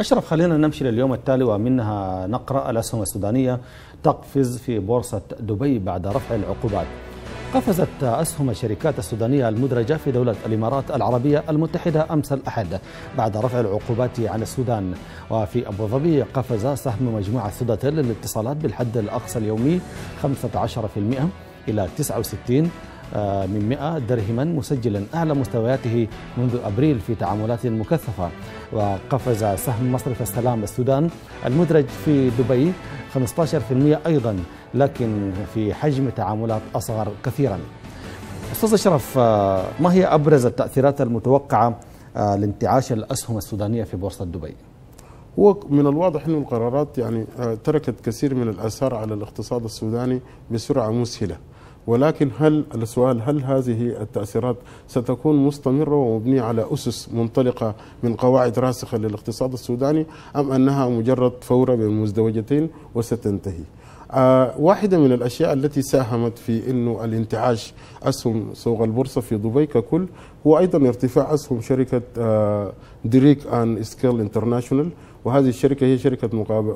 أشرف خلينا نمشي لليوم التالي ومنها نقرأ الأسهم السودانية تقفز في بورصة دبي بعد رفع العقوبات. قفزت أسهم الشركات السودانية المدرجة في دولة الإمارات العربية المتحدة أمس الأحد بعد رفع العقوبات عن السودان. وفي أبو ظبي قفز سهم مجموعة سوداتيل للاتصالات بالحد الأقصى اليومي 15% إلى 69 من 100 درهما مسجلا. أعلى مستوياته منذ أبريل في تعاملات مكثفة وقفز سهم مصرف السلام السودان المدرج في دبي 15% أيضا لكن في حجم تعاملات أصغر كثيرا. أستاذ أشرف ما هي أبرز التأثيرات المتوقعة لانتعاش الأسهم السودانية في بورصة دبي؟ هو من الواضح أن القرارات يعني تركت كثير من الآثار على الاقتصاد السوداني بسرعة مسهلة ولكن هل السؤال هل هذه التأثيرات ستكون مستمرة ومبنية على أسس منطلقة من قواعد راسخة للاقتصاد السوداني أم أنها مجرد فورة بين مزدوجتين وستنتهي؟ آه واحدة من الأشياء التي ساهمت في أنه الانتعاش أسهم سوق البورصة في دبي ككل هو أيضا ارتفاع أسهم شركة آه دريك أن سكيل انترناشونال. وهذه الشركة هي شركة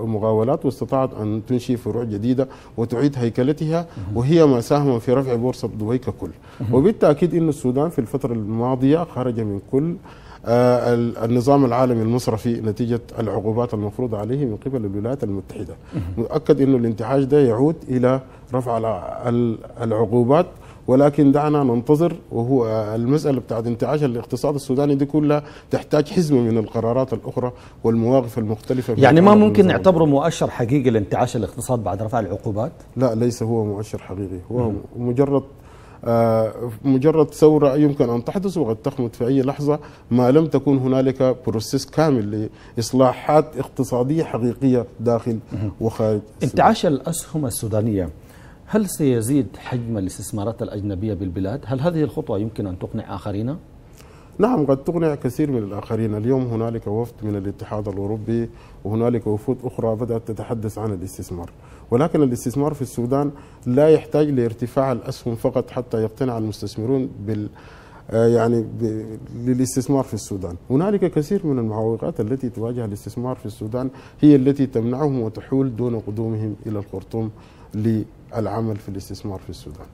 مقاولات واستطاعت أن تنشئ فروع جديدة وتعيد هيكلتها وهي ما ساهم في رفع بورصة دبي ككل. وبالتأكيد أن السودان في الفترة الماضية خرج من كل آه النظام العالمي المصرفي نتيجة العقوبات المفروضة عليه من قبل الولايات المتحدة. مؤكد أن الانتعاش ده يعود إلى رفع العقوبات ولكن دعنا ننتظر وهو المسألة بتاعت انتعاش الاقتصاد السوداني دي كلها تحتاج حزمة من القرارات الأخرى والمواقف المختلفة. يعني ما ممكن نعتبره مؤشر حقيقي لانتعاش الاقتصاد بعد رفع العقوبات؟ لا ليس هو مؤشر حقيقي. هو مجرد آه مجرد فورة يمكن أن تحدث وقد تخمد في أي لحظة ما لم تكن هنالك process كامل لإصلاحات اقتصادية حقيقية داخل وخارج انتعاش الأسهم السودانية هل سيزيد حجم الاستثمارات الأجنبية بالبلاد؟ هل هذه الخطوة يمكن أن تقنع آخرين؟ نعم قد تقنع كثير من الآخرين اليوم هنالك وفد من الاتحاد الأوروبي وهنالك وفود أخرى بدأت تتحدث عن الاستثمار ولكن الاستثمار في السودان لا يحتاج لارتفاع الأسهم فقط حتى يقتنع المستثمرون بال يعني للاستثمار في السودان. هنالك كثير من المعوقات التي تواجه الاستثمار في السودان هي التي تمنعهم وتحول دون قدومهم إلى الخرطوم للعمل في الاستثمار في السودان.